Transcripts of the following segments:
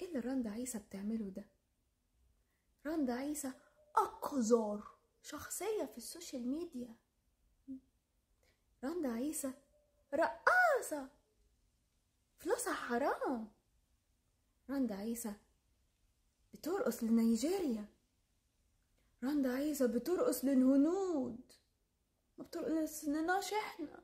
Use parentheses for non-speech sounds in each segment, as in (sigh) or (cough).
إيه اللي رندا عيسى بتعمله ده؟ رندا عيسى أقذر شخصية في ال social media. رندا عيسى رقاصة. فلوسها حرام. رندا عيسى بترقص لنيجيريا. رندا عيسى بترقص للهنود. ما بترقص لناش إحنا.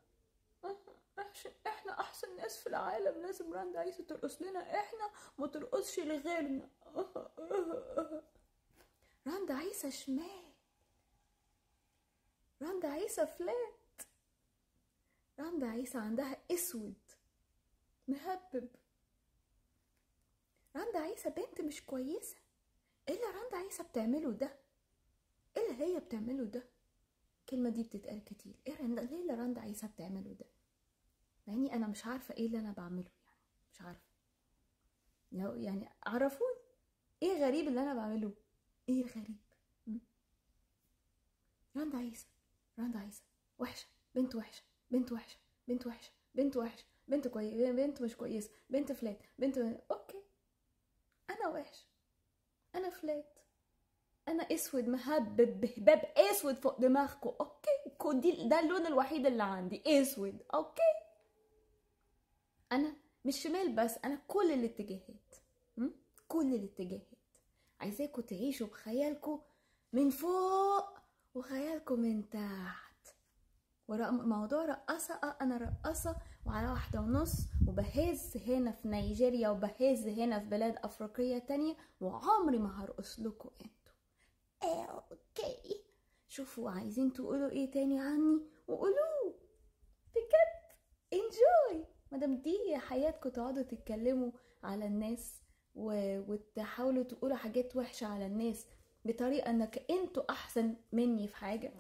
إحنا احسن ناس في العالم لازم رندا عيسى ترقص لنا. إحنا ما ترقصش لغيرنا. (laughs) رندا عيسى شمال. رندا عيسى فلات رندا عيسى عندها اسود. مهبب. رندا عيسى بنت مش كويسة. إيه اللي رندا عيسى بتعمله ده؟ إيه اللي هي بتعمله ده؟ الكلمة دي بتتقال كتير. إيه رندا ليه اللي رندا عيسى بتعمله ده؟ يعني أنا مش عارفة إيه اللي أنا بعمله يعني. مش عارفة. لو يعني عرفوني إيه غريب اللي أنا بعمله. إيه الغريب؟ م? رندا عيسى رندا عيسى وحشة. بنت وحشة. بنت وحشة. بنت وحشة. بنت وحشة. بنت كويسة بنت مش كويسة. بنت فلات. بنت أوكي. أنا وحش أنا flat. أنا أسود. مهبب بهباب أسود فوق دماغكم okay. ده اللون الوحيد اللي عندي. أسود. okay. أنا مش شمال بس أنا كل الاتجاهات? كل الاتجاهات. عايزاكم تعيشوا بخيالكم من فوق وخيالكم من تحت. موضوع رقصة آه أنا رقصة وعلى واحدة ونص وبهز هنا في نيجيريا وبهز هنا في بلاد أفريقية تانية وعمري ما هرقص لكم أنتوا. آه okay. شوفوا عايزين تقولوا إيه تاني عني؟ وقولوه بجد مادام دي حياتكم تقعدوا تتكلموا على الناس و... وتحاولوا تقولوا حاجات وحشة على الناس بطريقة إنك أنتوا أحسن مني في حاجة.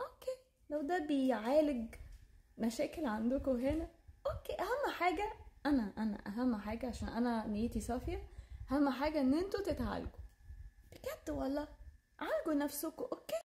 okay. لو ده بيعالج مشاكل عندكم هنا okay. أهم حاجة أنا أنا أهم حاجة عشان أنا نيتي صافية أهم حاجة إن أنتوا تتعالجوا. بجد والله. عالجوا نفسكم أوكي؟